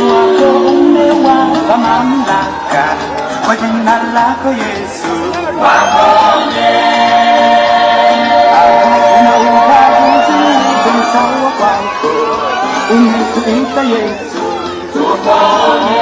wako umewapa mamlaka kwa jina lako Yesu. Hakuna ubaguzi ni sawa kwako, umetuita Yesu. Hakika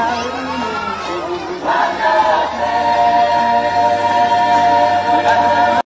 down.